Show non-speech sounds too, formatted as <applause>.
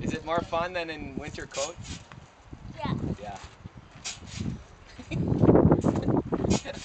Is it more fun than in winter coats? Yeah. Yeah. <laughs>